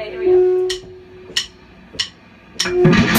Okay, here we go.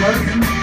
What?